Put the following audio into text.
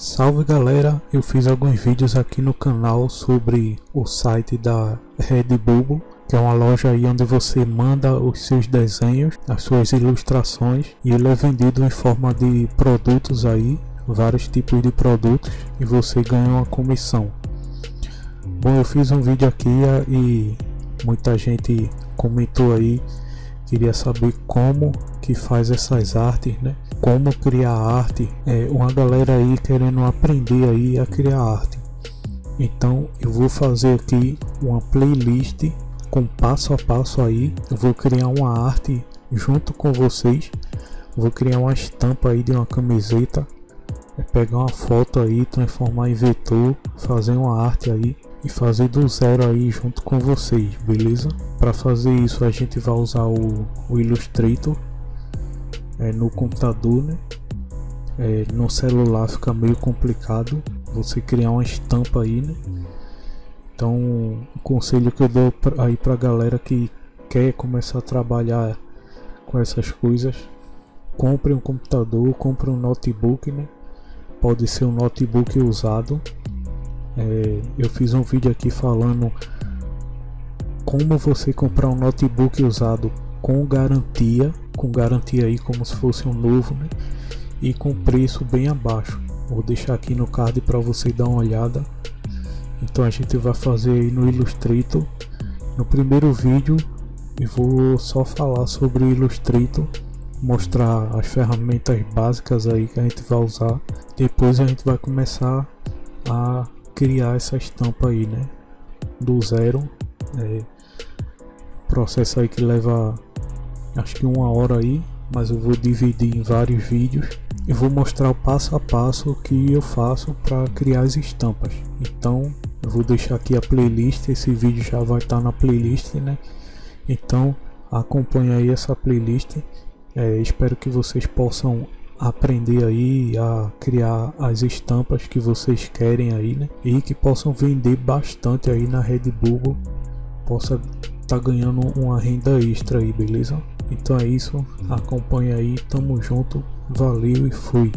Salve galera, eu fiz alguns vídeos aqui no canal sobre o site da Redbubble, que é uma loja aí onde você manda os seus desenhos, as suas ilustrações e ele é vendido em forma de produtos aí, vários tipos de produtos e você ganha uma comissão. Bom, eu fiz um vídeo aqui e muita gente comentou aí, queria saber como que faz essas artes, né? como criar arte, é, uma galera aí querendo aprender aí a criar arte. Então eu vou fazer aqui uma playlist com passo a passo aí. Eu vou criar uma arte junto com vocês. Vou criar uma estampa aí de uma camiseta. Pegar uma foto aí, transformar em vetor, fazer uma arte aí e fazer do zero aí junto com vocês, beleza? Para fazer isso a gente vai usar o, o Illustrator é, no computador, né? É, no celular fica meio complicado você criar uma estampa aí, né? Então, o conselho que eu dou pra, aí pra galera que quer começar a trabalhar com essas coisas, compre um computador, compre um notebook, né? Pode ser um notebook usado. É, eu fiz um vídeo aqui falando como você comprar um notebook usado com garantia com garantia aí como se fosse um novo, né? E com preço bem abaixo. Vou deixar aqui no card para você dar uma olhada. Então a gente vai fazer aí no Illustrator. No primeiro vídeo e vou só falar sobre o Illustrator, mostrar as ferramentas básicas aí que a gente vai usar. Depois a gente vai começar a criar essa estampa aí, né? Do zero. É, processo aí que leva acho que uma hora aí, mas eu vou dividir em vários vídeos e vou mostrar o passo a passo que eu faço para criar as estampas. Então eu vou deixar aqui a playlist, esse vídeo já vai estar tá na playlist, né? Então acompanhe aí essa playlist. É, espero que vocês possam aprender aí a criar as estampas que vocês querem aí, né? E que possam vender bastante aí na Redbubble, possa tá ganhando uma renda extra aí, beleza? Então é isso, acompanha aí, tamo junto, valeu e fui.